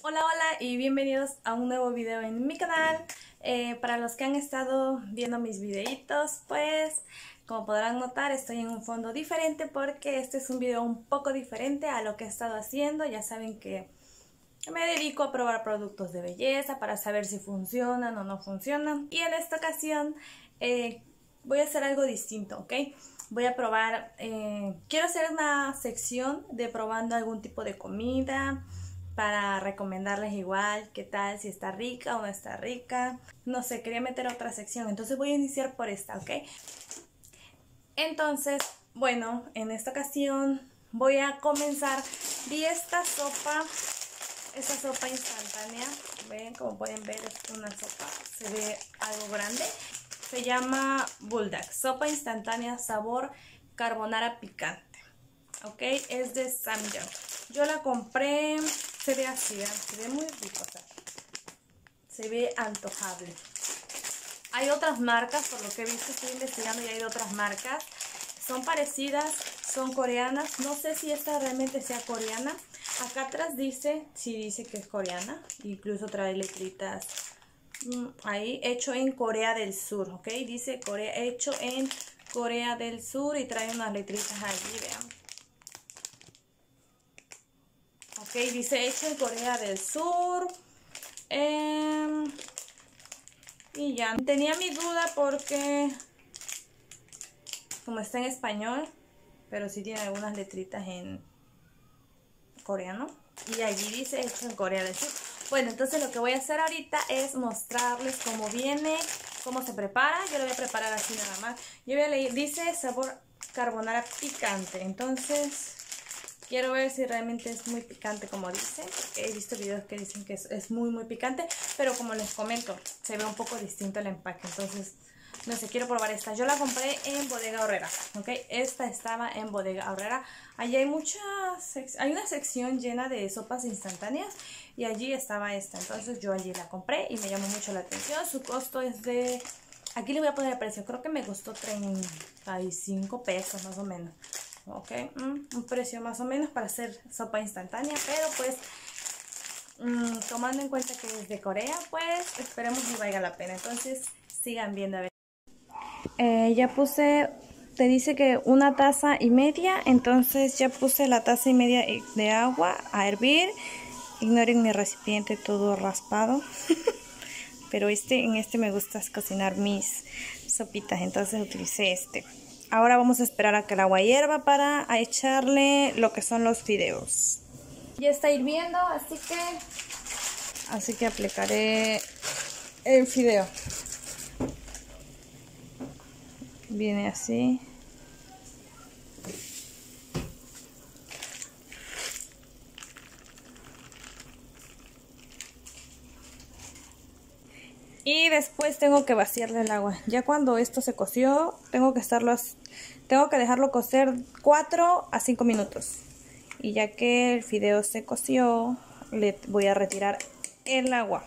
Hola, hola y bienvenidos a un nuevo video en mi canal. Eh, para los que han estado viendo mis videitos, pues como podrán notar estoy en un fondo diferente porque este es un video un poco diferente a lo que he estado haciendo. Ya saben que me dedico a probar productos de belleza para saber si funcionan o no funcionan. Y en esta ocasión eh, voy a hacer algo distinto, ¿ok? Voy a probar, eh, quiero hacer una sección de probando algún tipo de comida para recomendarles igual qué tal, si está rica o no está rica. No sé, quería meter otra sección, entonces voy a iniciar por esta, ¿ok? Entonces, bueno, en esta ocasión voy a comenzar. Vi esta sopa, esta sopa instantánea, ven, como pueden ver es una sopa, se ve algo grande. Se llama Bulldog, sopa instantánea sabor carbonara picante. Ok, es de Samyang. Yo la compré, se ve así, se ve muy rico. se ve antojable. Hay otras marcas, por lo que he visto, estoy investigando y hay otras marcas. Son parecidas, son coreanas. No sé si esta realmente sea coreana. Acá atrás dice, sí dice que es coreana. Incluso trae letritas Mm, ahí hecho en Corea del Sur, ¿ok? Dice Corea, hecho en Corea del Sur y trae unas letritas allí, vean. Ok, dice hecho en Corea del Sur. Em, y ya, tenía mi duda porque como está en español, pero sí tiene algunas letritas en coreano. Y allí dice hecho en Corea del Sur. Bueno, entonces lo que voy a hacer ahorita es mostrarles cómo viene, cómo se prepara. Yo lo voy a preparar así nada más. Yo voy a leer, dice sabor carbonara picante. Entonces, quiero ver si realmente es muy picante como dice. He visto videos que dicen que es, muy, muy picante. Pero como les comento, se ve un poco distinto el empaque. Entonces, no sé, quiero probar esta. Yo la compré en Bodega Horrera, ¿ok? Esta estaba en Bodega Horrera. Allí hay muchas... Hay una sección llena de sopas instantáneas y allí estaba esta. Entonces yo allí la compré y me llamó mucho la atención. Su costo es de... Aquí le voy a poner el precio. Creo que me costó 35 pesos más o menos. ¿Ok? Mm, un precio más o menos para hacer sopa instantánea. Pero pues... Mm, tomando en cuenta que es de Corea, pues esperemos que valga la pena. Entonces sigan viendo a ver. Eh, ya puse, te dice que una taza y media, entonces ya puse la taza y media de agua a hervir. Ignoren mi recipiente todo raspado. Pero este, en este me gusta cocinar mis sopitas, entonces utilicé este. Ahora vamos a esperar a que el agua hierva para echarle lo que son los fideos. Ya está hirviendo, así que... Así que aplicaré el fideo viene así y después tengo que vaciarle el agua. Ya cuando esto se coció tengo que estarlo tengo que dejarlo cocer 4 a 5 minutos. Y ya que el fideo se coció le voy a retirar el agua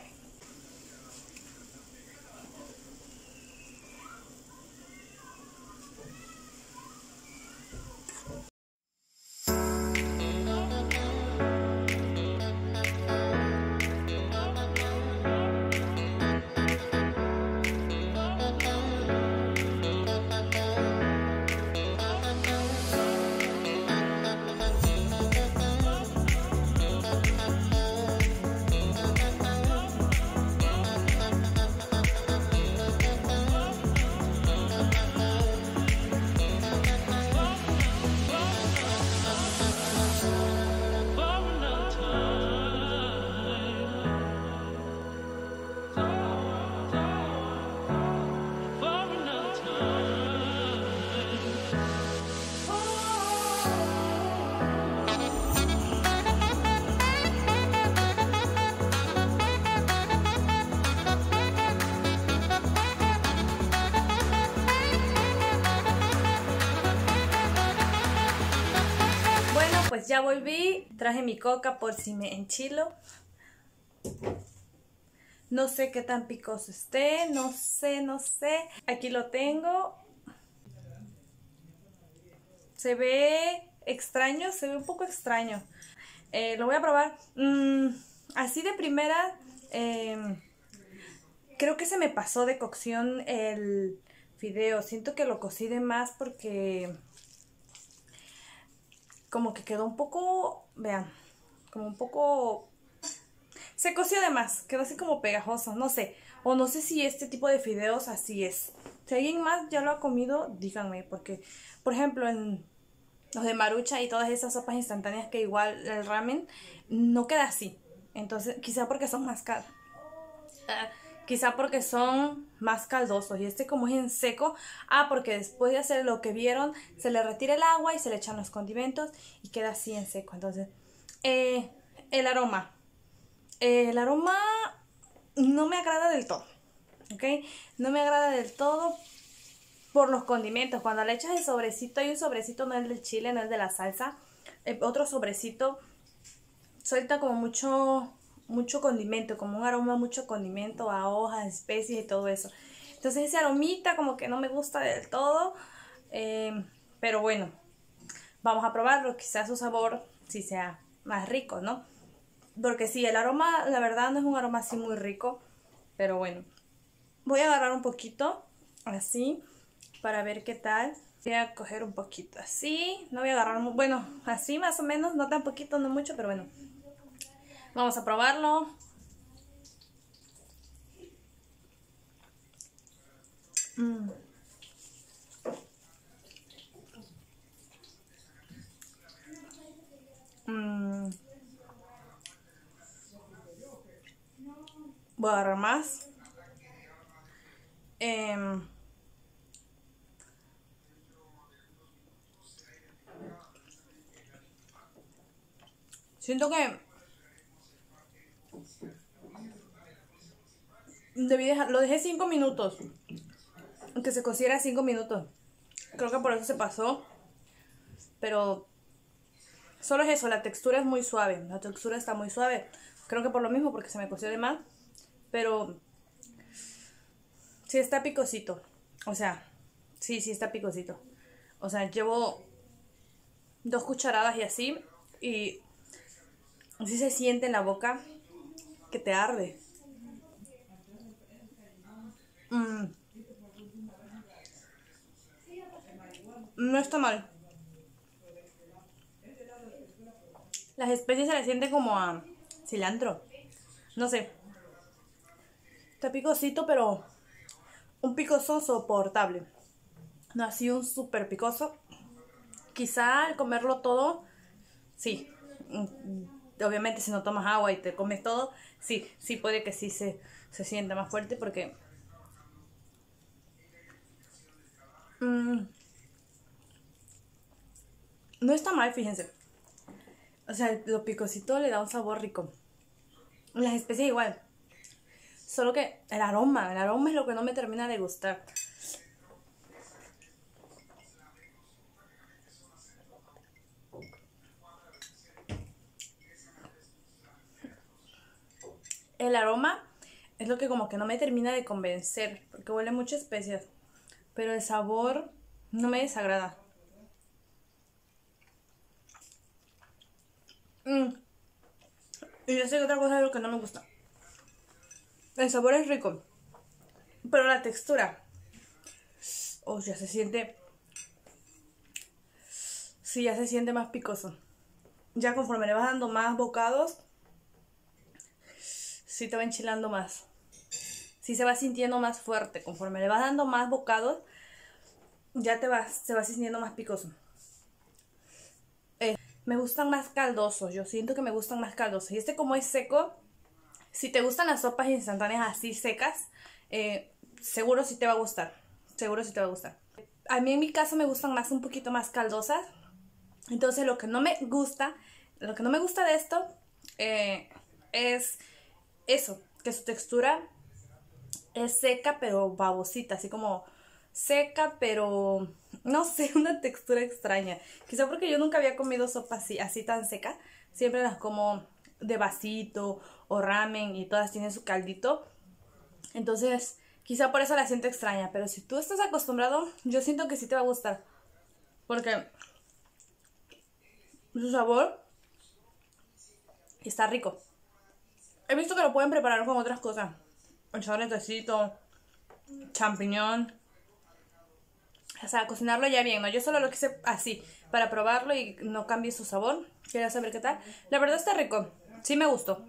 pues ya volví, traje mi coca por si me enchilo. No sé qué tan picoso esté, no sé, no sé. Aquí lo tengo. Se ve extraño, se ve un poco extraño. Eh, lo voy a probar. Mm, así de primera, em, creo que se me pasó de cocción el fideo. Siento que lo cocí de más porque como que quedó un poco, vean, como un poco... Se coció de más, quedó así como pegajoso, no sé. O no sé si este tipo de fideos así es. Si alguien más ya lo ha comido, díganme, porque, por ejemplo, en los de marucha y todas esas sopas instantáneas que igual el ramen, no queda así. Entonces, quizá porque son más caros. Quizá porque son más caldosos. Y este como es en seco, ah, porque después de hacer lo que vieron, se le retira el agua y se le echan los condimentos y queda así en seco. Entonces, eh, el aroma. el aroma no me agrada del todo. ¿Ok? No me agrada del todo por los condimentos. Cuando le echas el sobrecito, hay un sobrecito, no es del chile, no es de la salsa. Eh, otro sobrecito suelta como mucho, mucho condimento, como un aroma mucho condimento a hojas, especies y todo eso. Entonces ese aromita como que no me gusta del todo. Eh, pero bueno, vamos a probarlo. Quizás su sabor sí sea más rico, ¿no? Porque sí, el aroma, la verdad, no es un aroma así muy rico. Pero bueno, voy a agarrar un poquito así para ver qué tal. Voy a coger un poquito así. No voy a agarrar, bueno, así más o menos, no tan poquito, no mucho, pero bueno. Vamos a probarlo. Mm. Mm. Voy a agarrar más. Eh, siento que debí dejar, lo dejé 5 minutos. Aunque se cociera 5 minutos. Creo que por eso se pasó. Pero solo es eso, la textura es muy suave. La textura está muy suave. Creo que por lo mismo, porque se me coció de más. Pero sí está picosito. O sea, sí, sí está picosito. O sea, llevo dos cucharadas y así. Y así se siente en la boca que te arde. Mm. No está mal. Las especies se le sienten como a cilantro. No sé. Está picosito, pero un picoso soportable. No así un súper picoso. Quizá al comerlo todo, sí. Mm, obviamente si no tomas agua y te comes todo, sí, sí puede que sí se, se sienta más fuerte porque... Mm, no está mal, fíjense. O sea, lo picosito le da un sabor rico. Las especies igual. Solo que el aroma, el aroma es lo que no me termina de gustar. El aroma es lo que como que no me termina de convencer, porque huele mucho especias. Pero el sabor no me desagrada. Mm. Y yo sé que otra cosa es lo que no me gusta. El sabor es rico. Pero la textura. Oh, ya se siente. Sí, ya se siente más picoso. Ya conforme le vas dando más bocados. Sí te va enchilando más. Sí se va sintiendo más fuerte. Conforme le vas dando más bocados. Ya te vas, se va sintiendo más picoso. Eh, me gustan más caldosos. Yo siento que me gustan más caldosos. Y este como es seco si te gustan las sopas instantáneas así secas, eh, seguro sí te va a gustar. Seguro sí te va a gustar. A mí en mi caso me gustan más un poquito más caldosas. Entonces lo que no me gusta, lo que no me gusta de esto eh, es eso, que su textura es seca pero babosita, así como seca pero no sé, una textura extraña. Quizá porque yo nunca había comido sopa así, así tan seca. Siempre las como de vasito o ramen y todas tienen su caldito. Entonces, quizá por eso la siento extraña, pero si tú estás acostumbrado, yo siento que sí te va a gustar. Porque su sabor está rico. He visto que lo pueden preparar con otras cosas. Echarle tecito, champiñón. O sea, cocinarlo ya bien, ¿no? Yo solo lo quise así, para probarlo y no cambie su sabor. Quería saber qué tal. La verdad está rico. Sí me gustó.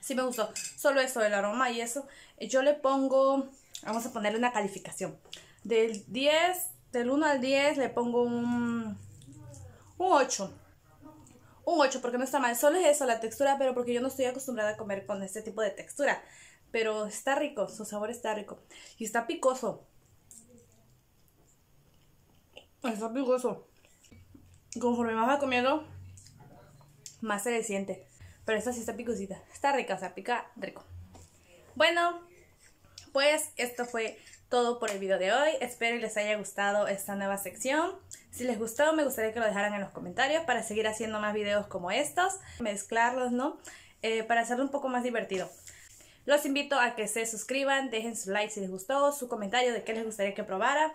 Sí me gustó. Solo eso, el aroma y eso. Yo le pongo, vamos a ponerle una calificación. Del 10, del 1 al 10 le pongo un, un 8. Un 8 porque no está mal. Solo es eso, la textura, pero porque yo no estoy acostumbrada a comer con este tipo de textura. Pero está rico, su sabor está rico. Y está picoso. Está picoso. Conforme más va comiendo, más se le siente. Pero esta sí está picosita. Está rica, o sea, pica rico. Bueno, pues esto fue todo por el video de hoy. Espero les haya gustado esta nueva sección. Si les gustó, me gustaría que lo dejaran en los comentarios para seguir haciendo más videos como estos. Mezclarlos, ¿no? Eh, para hacerlo un poco más divertido. Los invito a que se suscriban, dejen su like si les gustó, su comentario de qué les gustaría que probara.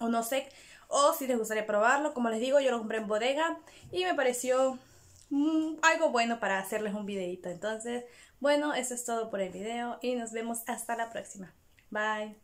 O no sé, o si les gustaría probarlo. Como les digo, yo lo compré en bodega y me pareció mm, algo bueno para hacerles un videito. Entonces, bueno, eso es todo por el video y nos vemos hasta la próxima. Bye.